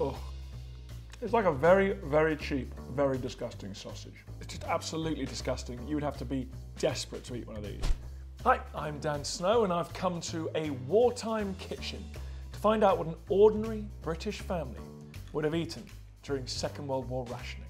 Oh, it's like a very, very cheap, very disgusting sausage. It's just absolutely disgusting. You would have to be desperate to eat one of these. Hi, I'm Dan Snow and I've come to a wartime kitchen to find out what an ordinary British family would have eaten during Second World War rationing.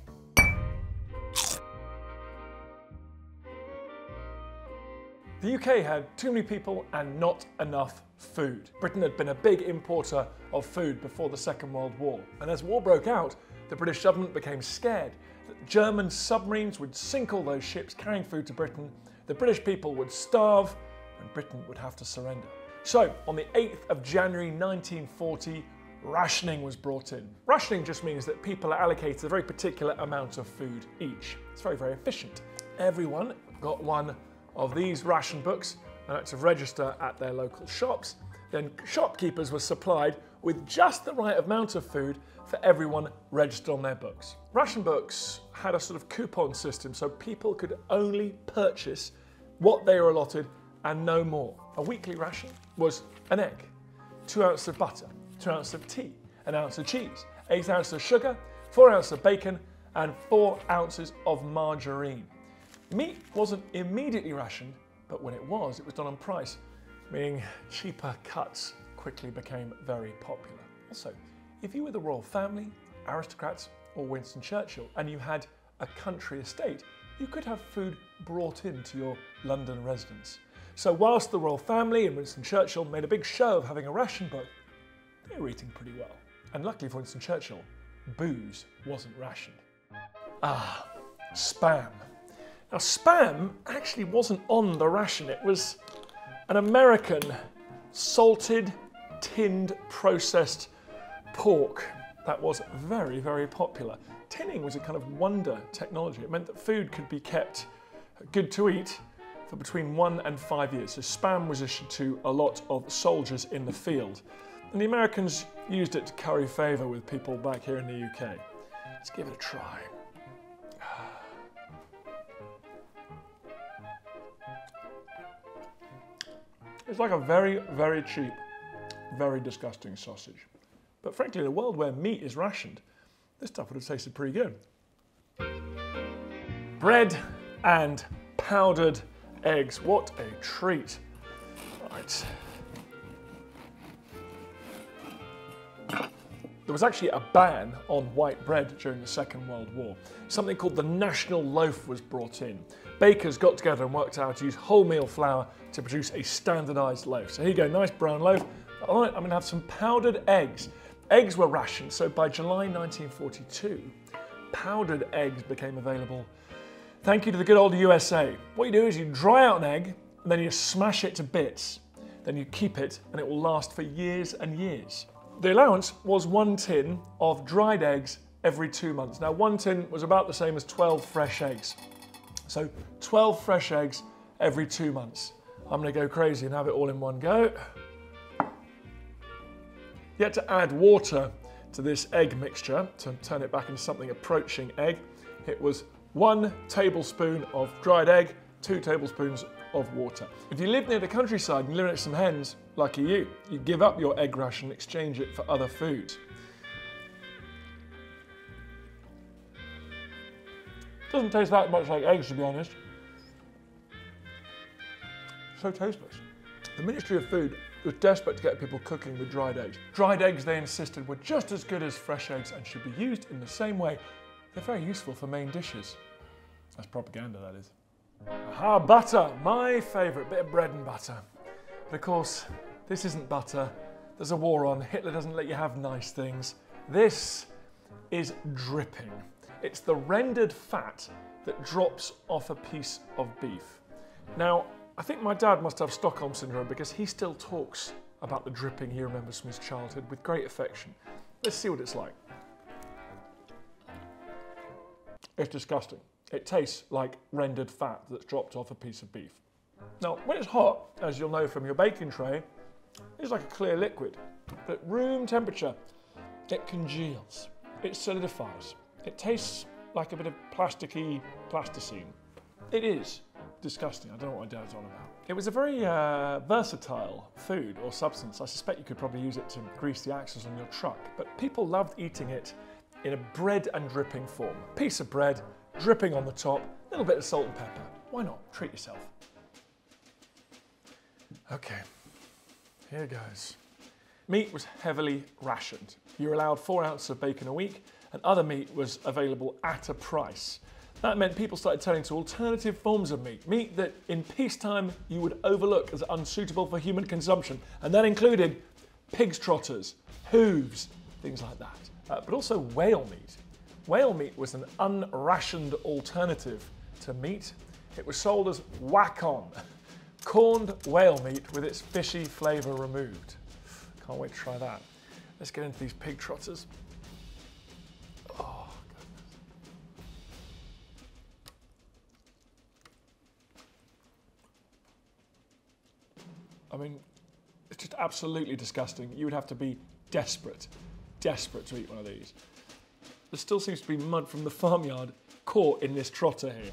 The UK had too many people and not enough food. Britain had been a big importer of food before the Second World War, and as war broke out, the British government became scared that German submarines would sink all those ships carrying food to Britain, the British people would starve, and Britain would have to surrender. So, on the 8th of January 1940, rationing was brought in. Rationing just means that people are allocated a very particular amount of food each. It's very, very efficient. Everyone got one of these ration books and had to register at their local shops. Then shopkeepers were supplied with just the right amount of food for everyone registered on their books. Ration books had a sort of coupon system so people could only purchase what they were allotted and no more. A weekly ration was an egg, two ounces of butter, two ounces of tea, an ounce of cheese, eight ounces of sugar, four ounces of bacon, and four ounces of margarine. Meat wasn't immediately rationed, but when it was, it was done on price, meaning cheaper cuts quickly became very popular. Also, if you were the royal family, aristocrats, or Winston Churchill, and you had a country estate, you could have food brought into your London residence. So whilst the royal family and Winston Churchill made a big show of having a ration book, they were eating pretty well. And luckily for Winston Churchill, booze wasn't rationed. Ah, spam. Now, spam actually wasn't on the ration. It was an American salted, tinned, processed pork that was very, very popular. Tinning was a kind of wonder technology. It meant that food could be kept good to eat for between one and five years. So spam was issued to a lot of soldiers in the field. And the Americans used it to curry favour with people back here in the UK. Let's give it a try. It's like a very, very cheap, very disgusting sausage. But frankly, in a world where meat is rationed, this stuff would have tasted pretty good. Bread and powdered eggs. What a treat. Right. There was actually a ban on white bread during the Second World War. Something called the National Loaf was brought in. Bakers got together and worked out how to use wholemeal flour to produce a standardised loaf. So here you go, nice brown loaf. All right, I'm gonna have some powdered eggs. Eggs were rationed, so by July 1942, powdered eggs became available. Thank you to the good old USA. What you do is you dry out an egg, and then you smash it to bits. Then you keep it, and it will last for years and years. The allowance was one tin of dried eggs every two months. Now, one tin was about the same as 12 fresh eggs. So 12 fresh eggs every two months. I'm gonna go crazy and have it all in one go. Had to add water to this egg mixture to turn it back into something approaching egg. It was one tablespoon of dried egg, two tablespoons of water. If you live near the countryside and live to some hens, lucky you, you give up your egg ration and exchange it for other foods. Doesn't taste that much like eggs, to be honest. So tasteless. The Ministry of Food was desperate to get people cooking with dried eggs. Dried eggs, they insisted, were just as good as fresh eggs and should be used in the same way. They're very useful for main dishes. That's propaganda, that is. Aha, butter, my favourite bit of bread and butter. But of course, this isn't butter. There's a war on. Hitler doesn't let you have nice things. This is dripping. It's the rendered fat that drops off a piece of beef. Now, I think my dad must have Stockholm Syndrome because he still talks about the dripping he remembers from his childhood with great affection. Let's see what it's like. It's disgusting. It tastes like rendered fat that's dropped off a piece of beef. Now, when it's hot, as you'll know from your baking tray, it's like a clear liquid. But at room temperature, it congeals, it solidifies, it tastes like a bit of plasticky plasticine. It is disgusting. I don't know what my dad's on about. It was a very uh, versatile food or substance. I suspect you could probably use it to grease the axles on your truck, but people loved eating it in a bread and dripping form. Piece of bread, dripping on the top, a little bit of salt and pepper. Why not? Treat yourself. Okay, here goes. Meat was heavily rationed. You were allowed four ounces of bacon a week, and other meat was available at a price. That meant people started turning to alternative forms of meat, meat that in peacetime you would overlook as unsuitable for human consumption, and that included pig's trotters, hooves, things like that. Uh, but also whale meat. Whale meat was an unrationed alternative to meat. It was sold as whack-on, corned whale meat with its fishy flavour removed. Can't wait to try that. Let's get into these pig trotters. Oh, I mean, it's just absolutely disgusting. You would have to be desperate, desperate to eat one of these. There still seems to be mud from the farmyard caught in this trotter here.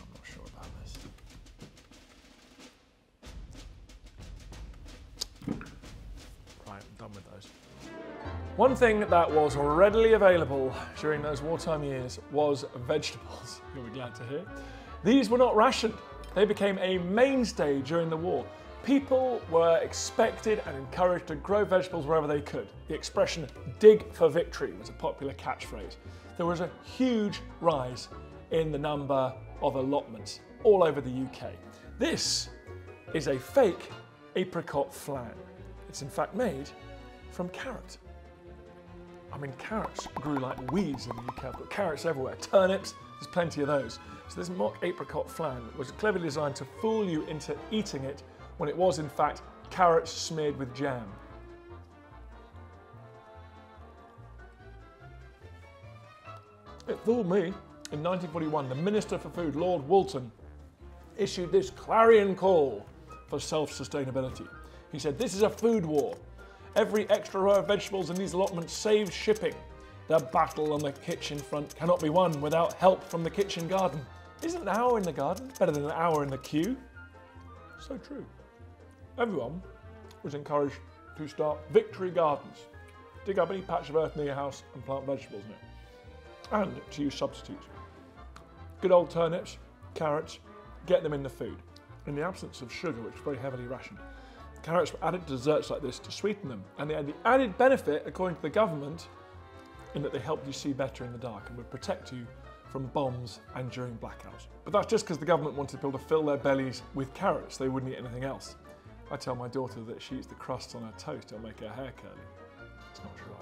I'm not sure about this. Right, done with those. One thing that was readily available during those wartime years was vegetables. You'll be glad to hear. These were not rationed. They became a mainstay during the war. People were expected and encouraged to grow vegetables wherever they could. The expression dig for victory was a popular catchphrase. There was a huge rise in the number of allotments all over the UK. This is a fake apricot flan. It's in fact made from carrot. I mean, carrots grew like weeds in the UK. I've got carrots everywhere. Turnips, there's plenty of those. So this mock apricot flan was cleverly designed to fool you into eating it when it was in fact carrots smeared with jam. It fooled me. In 1941, the Minister for Food, Lord Woolton, issued this clarion call for self-sustainability. He said, this is a food war. Every extra row of vegetables in these allotments saves shipping. The battle on the kitchen front cannot be won without help from the kitchen garden. Isn't an hour in the garden better than an hour in the queue? So true. Everyone was encouraged to start victory gardens. Dig up any patch of earth near your house and plant vegetables in it. And to use substitutes. Good old turnips, carrots, get them in the food. In the absence of sugar, which is very heavily rationed, carrots were added to desserts like this to sweeten them. And they had the added benefit, according to the government, in that they helped you see better in the dark and would protect you from bombs and during blackouts. But that's just because the government wanted people to fill their bellies with carrots. They wouldn't eat anything else. I tell my daughter that she eats the crusts on her toast, it'll make her hair curly. It's not true.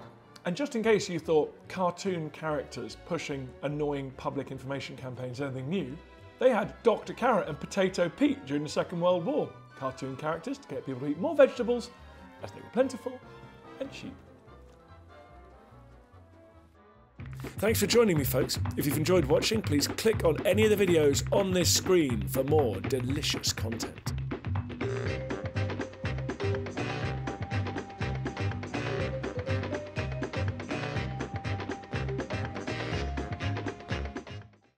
And just in case you thought cartoon characters pushing annoying public information campaigns anything new, they had Dr. Carrot and Potato Pete during the Second World War. Cartoon characters to get people to eat more vegetables as they were plentiful and cheap. Thanks for joining me, folks. If you've enjoyed watching, please click on any of the videos on this screen for more delicious content.